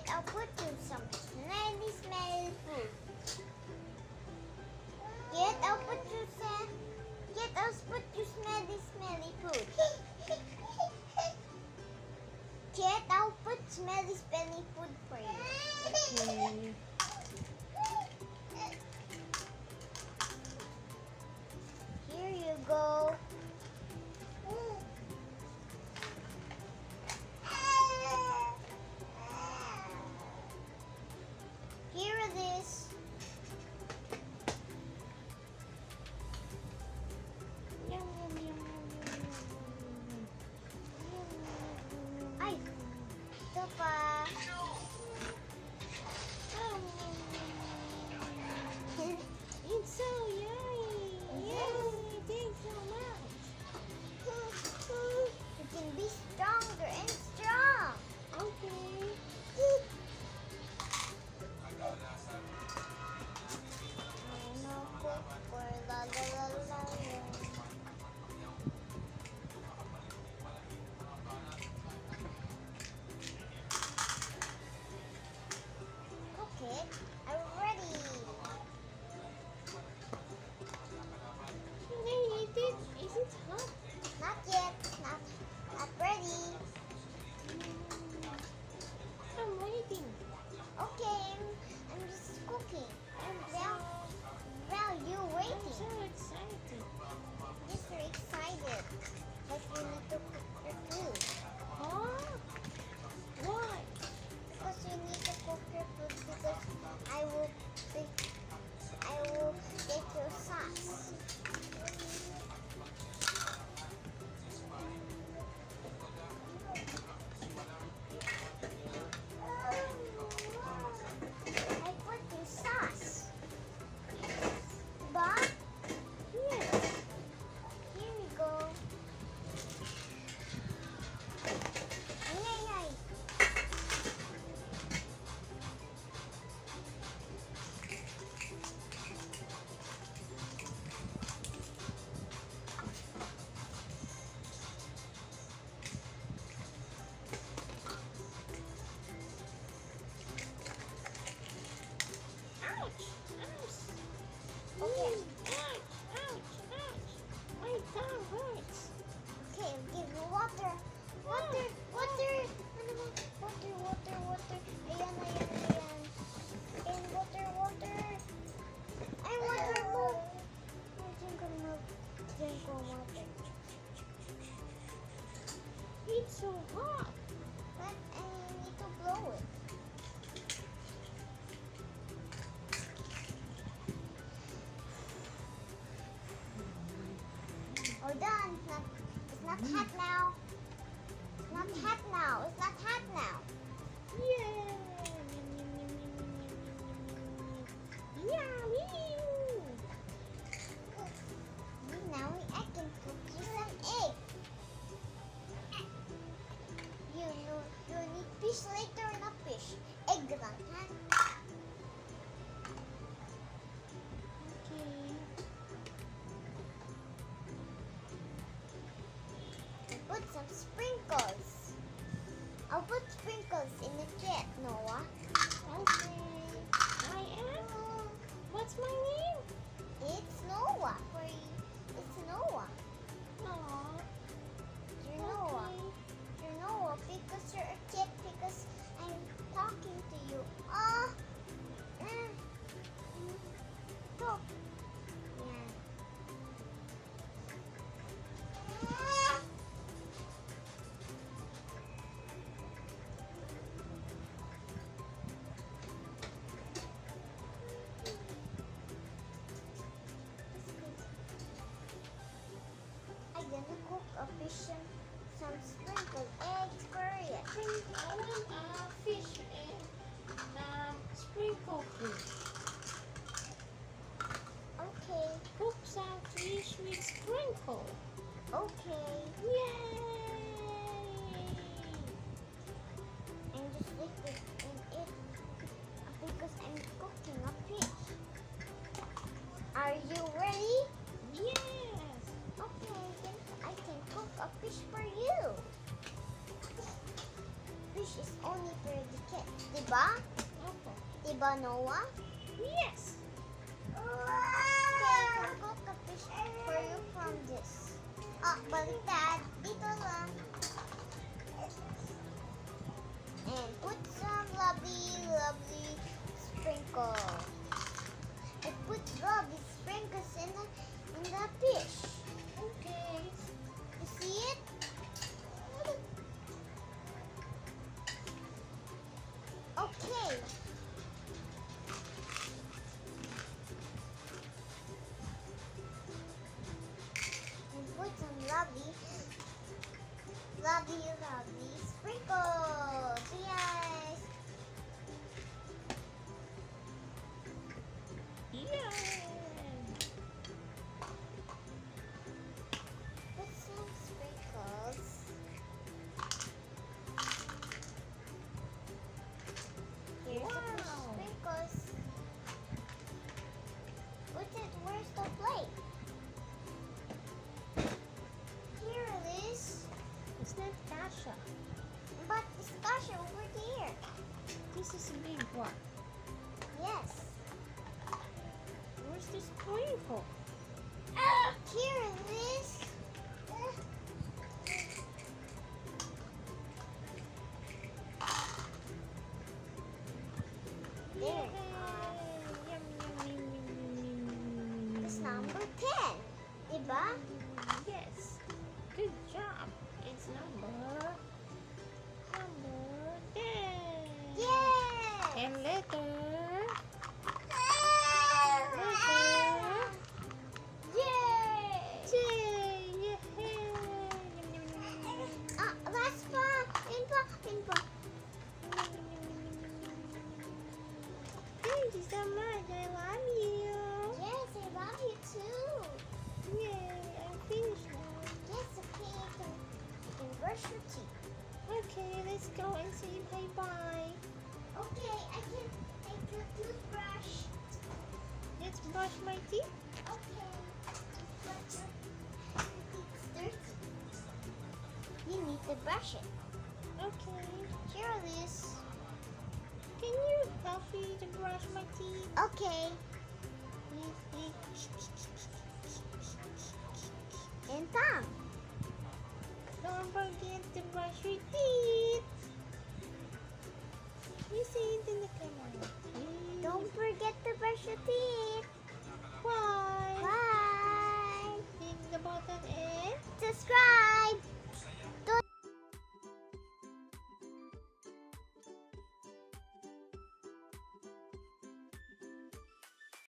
Get I'll put you some smelly, smelly food. Get I'll put you some. Get I'll put you smelly, smelly food. Get I'll put smelly, smelly food for you. Okay. Hot now. Not hot now. It's not hot now. Put some sprinkles. I'll put sprinkles in the jet, Noah. Okay. I am. What's my name? It's Noah. It's Noah. Aw. Some fish with sprinkle. okay. Yay! And just lick it in it because I'm cooking a fish. Are you ready? Yes! Okay, then I can cook a fish for you. Fish is only for the kids. Diba? Okay. Diba, Noah? Yes! Okay, For you from this. Ah, baliktad. Dito lang. And put some lovely, lovely sprinkles. I put lovely sprinkles in the, in the fish. Okay. You see it? Kasha. But it's Tasha over there. This is a big one. Yes. Where's the sprinkle? Ah, here it go and say bye bye. Okay, I can take the toothbrush. Let's brush my teeth. Okay. You need to brush it. Okay. Here it is. Can you help me to brush my teeth? Okay. And tongue. Don't forget to brush your teeth. You say it in the camera. Don't forget to brush your teeth. Bye. Bye. Think about it and subscribe.